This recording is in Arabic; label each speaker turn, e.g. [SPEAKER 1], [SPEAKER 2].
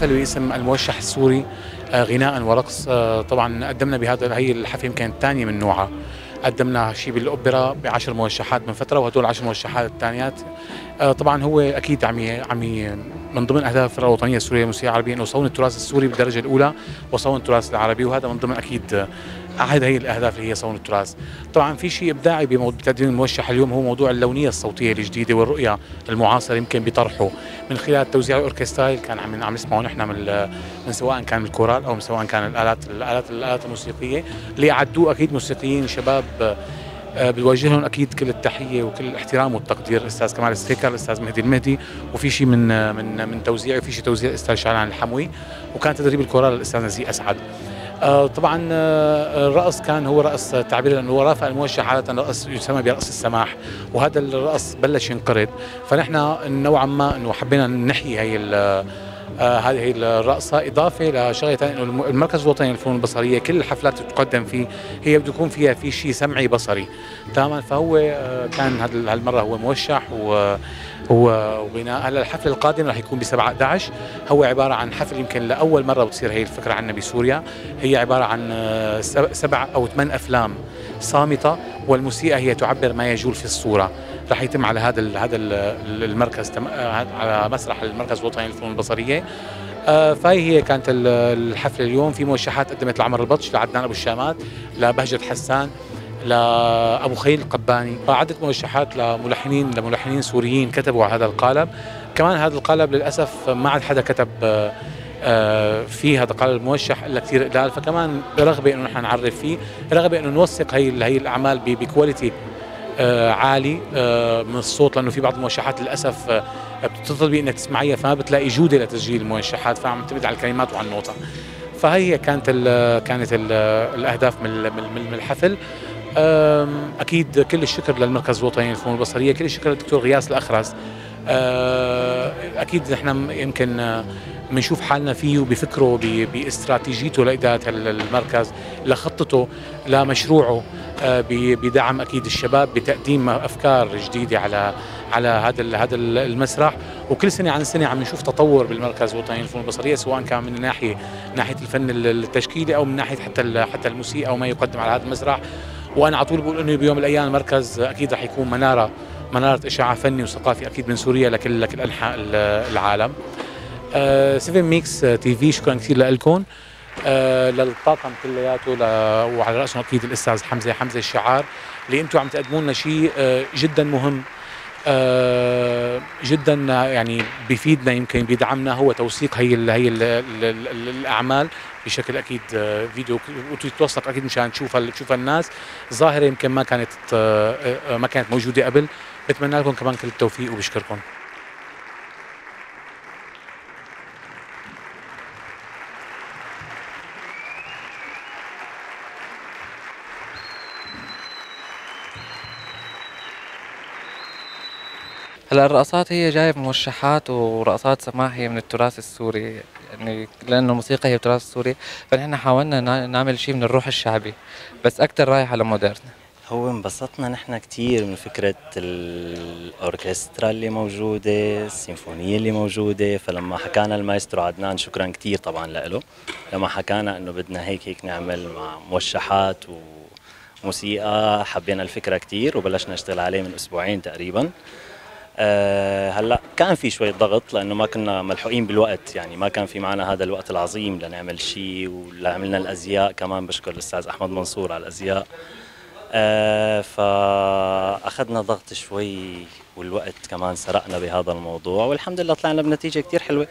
[SPEAKER 1] حفل باسم الموشح السوري آه، غناء ورقص. آه، طبعا قدمنا بهذا هي الحفلة يمكن الثانية من نوعها. قدمنا شيء بالأوبرا بعشر موشحات من فترة وهدول العشر موشحات الثانيات. آه، طبعا هو أكيد عم عم من ضمن أهداف الفرقة الوطنية السورية الموسيقى العربية إنه صون التراث السوري بالدرجة الأولى وصون التراث العربي وهذا من ضمن أكيد أحد هي الأهداف اللي هي صون التراث. طبعا في شيء إبداعي بتقديم الموشح اليوم هو موضوع اللونية الصوتية الجديدة والرؤية المعاصرة يمكن بطرحه. من خلال التوزيع الاوركسترالي كان عم عم نسمعه نحن من من سواء كان الكورال أو سواء كان الالات الالات الآلات الموسيقية. اللي اعدوه أكيد موسيقيين شباب آه، بوجه لهم أكيد كل التحية وكل الاحترام والتقدير. الاستاذ كمال السيكر الاستاذ مهدي المهدي وفي شيء من من من توزيع وفي شيء توزيع الاستاذ شعلان الحموي وكان تدريب الكورال الأستاذ نزيه أسعد. طبعا آه، الرقص كان هو رقص تعبير لأنه ورافع الموشح عاده رقص يسمى برقص السماح وهذا الرقص بلش ينقرض. فنحن نوعا ما إنه حبينا نحيي هي آه هذه الرقصه إضافة لشغله إنه المركز الوطني للفنون البصرية كل الحفلات اللي تقدم فيه هي بده يكون فيها في شيء سمعي بصري. تماما فهو آه كان هالمرة هو موشح و وغناء هلأ الحفل القادم رح يكون ب 7 11 هو عبارة عن حفل يمكن لأول مرة بتصير هي الفكرة عندنا بسوريا. هي عبارة عن آه، سبع أو ثمان أفلام صامتة والموسيقى هي تعبر ما يجول في الصورة. رح يتم على هذا هذا المركز آه، على مسرح المركز الوطني للفنون البصرية. آه، فهي هي كانت الحفلة اليوم. في موشحات قدمت لعمر البطش لعدنان أبو الشامات لبهجة حسان لأبو خيل القباني. عده موشحات لملحنين لملحنين سوريين كتبوا على هذا القالب. كمان هذا القالب للأسف ما عاد حدا كتب آه، في هذا القالب الموشح إلا كثير قلال فكمان رغبه إنه نحن نعرف فيه رغبة إنه نوثق هي هي الأعمال بكواليتي عالي آه، من الصوت لأنه في بعض الموشحات للأسف بتطلبي انك تسمعيها فما بتلاقي جودة لتسجيل الموشحات فعم تعتمد على الكلمات وعلى النوتة فهي كانت ال كانت ال الأهداف من الحفل. أكيد كل الشكر للمركز الوطني للفنون البصرية كل الشكر للدكتور غياس الاخرس أكيد نحن يمكن بنشوف حالنا فيه وبفكره باستراتيجيته لإدارة المركز لخطته لمشروعه أه، بدعم أكيد الشباب بتقديم أفكار جديدة على على هذا هذا المسرح. وكل سنة عن سنة عم نشوف تطور بالمركز الوطني للفنون البصرية سواء كان من ناحية ناحية الفن التشكيلي أو من ناحية حتى حتى الموسيقى وما يقدم على هذا المسرح. وأنا على طول بقول إنه بيوم من الأيام المركز أكيد رح يكون منارة مناره اشعاع فني وثقافي أكيد من سوريا لكل لكل انحاء العالم. 7 ميكس تي في شكرا كثير لكم آه للطاقم كلياته وعلى راسهم أكيد الأستاذ حمزة حمزة الشعار اللي أنتم عم تقدموا لنا شيء آه جدا مهم آه جدا يعني بيفيدنا يمكن بيدعمنا. هو توثيق هي ال هي ال ال الأعمال بشكل أكيد آه، فيديو وتتوثق أكيد مشان تشوفها تشوفها الناس. ظاهرة يمكن ما كانت آه، آه، ما كانت موجودة قبل. بتمنى لكم كمان كل التوفيق وبشكركم.
[SPEAKER 2] هلا الرقصات هي جاية بموشحات ورقصات سماح هي من التراث السوري يعني لأنه الموسيقى هي التراث السوري فنحن حاولنا نعمل شيء من الروح الشعبي بس أكثر رايح على مودرن.
[SPEAKER 3] هو انبسطنا نحن كثير من فكرة الأوركسترا اللي موجودة السيمفونية اللي موجودة فلما حكانا المايسترو عدنان شكرا كثير طبعا له لما حكانا إنه بدنا هيك هيك نعمل مع موشحات وموسيقى حبينا الفكرة كثير وبلشنا نشتغل عليه من أسبوعين تقريبا. أه هلا كان في شوية ضغط لأنه ما كنا ملحوقين بالوقت يعني ما كان في معنا هذا الوقت العظيم لنعمل شيء ولعملنا الأزياء. كمان بشكر الأستاذ أحمد منصور على الأزياء. أه فأخذنا ضغط شوي والوقت كمان سرقنا بهذا الموضوع والحمد لله طلعنا بنتيجة كثير حلوة.